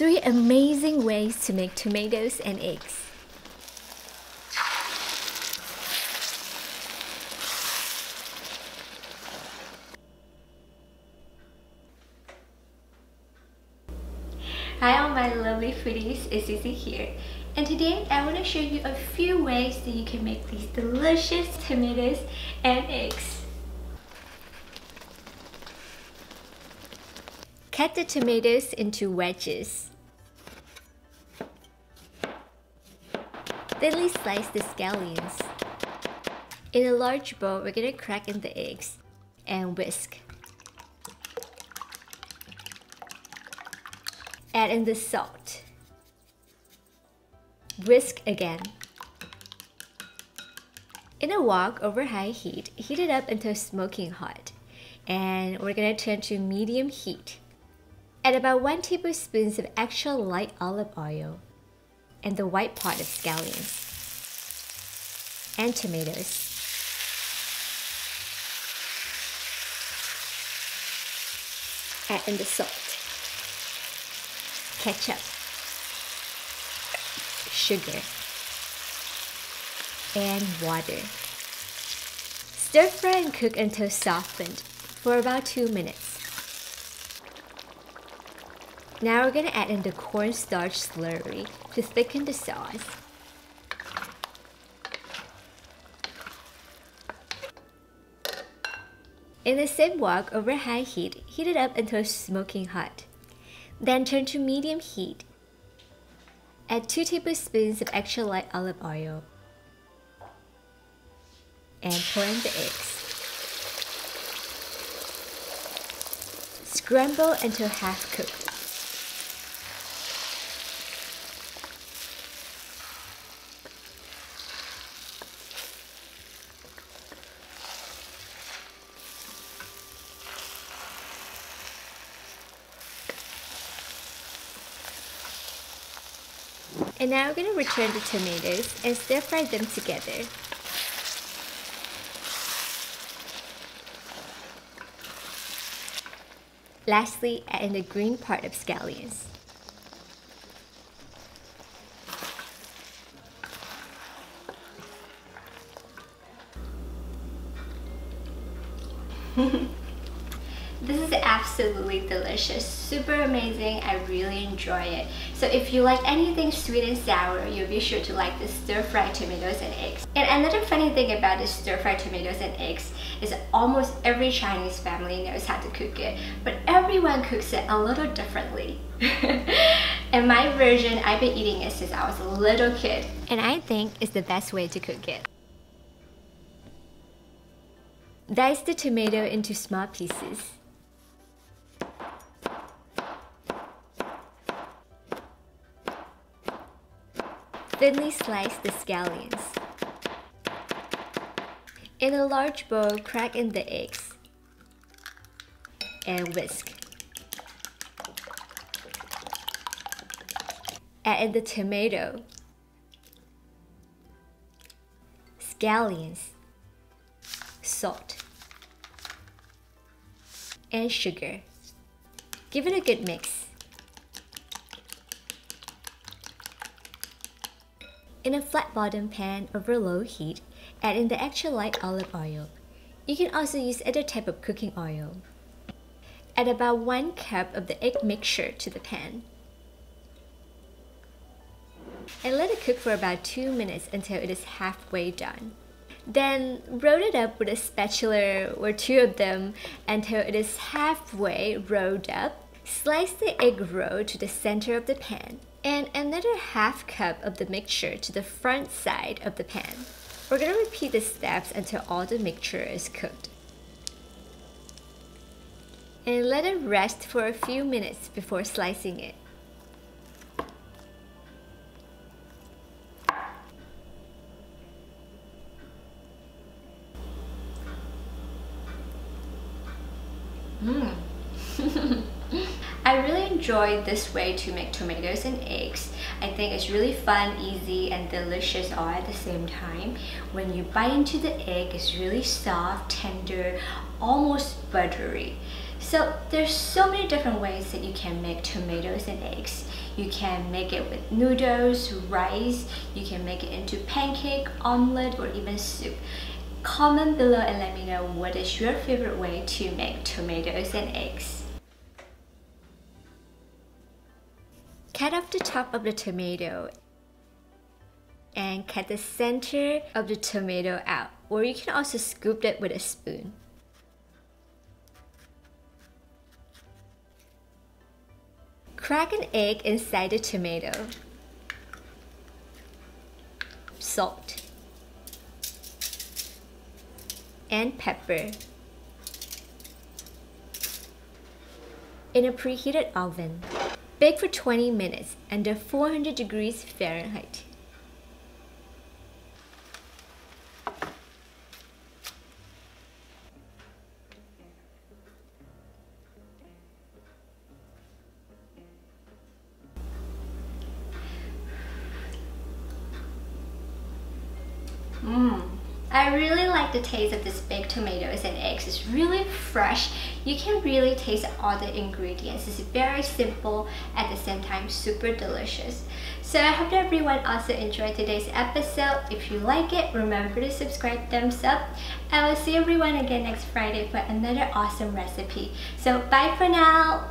Three amazing ways to make tomatoes and eggs. Hi all my lovely foodies, it's CiCi here and today I want to show you a few ways that you can make these delicious tomatoes and eggs. Cut the tomatoes into wedges. Thinly slice the scallions. In a large bowl, we're gonna crack in the eggs and whisk. Add in the salt. Whisk again. In a wok over high heat, heat it up until smoking hot. And we're gonna turn to medium heat. Add about 1 tablespoon of extra light olive oil and the white part of scallions and tomatoes. Add in the salt, ketchup, sugar, and water. Stir fry and cook until softened for about 2 minutes. Now we're gonna add in the cornstarch slurry to thicken the sauce. In the same wok over high heat, heat it up until smoking hot. Then turn to medium heat Add 2 tablespoons of extra light olive oil and pour in the eggs. Scramble until half cooked. And now we're going to return the tomatoes and stir fry them together. Lastly, add in the green part of scallions. This is absolutely delicious, super amazing, I really enjoy it. So if you like anything sweet and sour, you'll be sure to like the stir-fried tomatoes and eggs. And another funny thing about the stir-fried tomatoes and eggs is almost every Chinese family knows how to cook it, but everyone cooks it a little differently. and my version, I've been eating it since I was a little kid. And I think it's the best way to cook it. Dice the tomato into small pieces. Thinly slice the scallions. In a large bowl, crack in the eggs and whisk. Add in the tomato, scallions, salt, and sugar. Give it a good mix. In a flat bottom pan over low heat, add in the extra light olive oil. You can also use other type of cooking oil. Add about 1 cup of the egg mixture to the pan. And let it cook for about 2 minutes until it is halfway done. Then roll it up with a spatula or two of them until it is halfway rolled up. Slice the egg roll to the center of the pan and another half cup of the mixture to the front side of the pan. We're going to repeat the steps until all the mixture is cooked. And let it rest for a few minutes before slicing it. Mmm. I really enjoy this way to make tomatoes and eggs. I think it's really fun, easy, and delicious all at the same time. When you bite into the egg, it's really soft, tender, almost buttery. So there's so many different ways that you can make tomatoes and eggs. You can make it with noodles, rice, you can make it into pancake, omelette, or even soup. Comment below and let me know what is your favorite way to make tomatoes and eggs. Cut off the top of the tomato and cut the center of the tomato out or you can also scoop it with a spoon. Crack an egg inside the tomato. Salt and pepper. In a preheated oven. Bake for 20 minutes under 400 degrees Fahrenheit. Mmm. I really like the taste of this baked tomatoes and eggs. It's really fresh. You can really taste all the ingredients. It's very simple at the same time super delicious. So I hope that everyone also enjoyed today's episode. If you like it, remember to subscribe, thumbs up. I will see everyone again next Friday for another awesome recipe. So bye for now.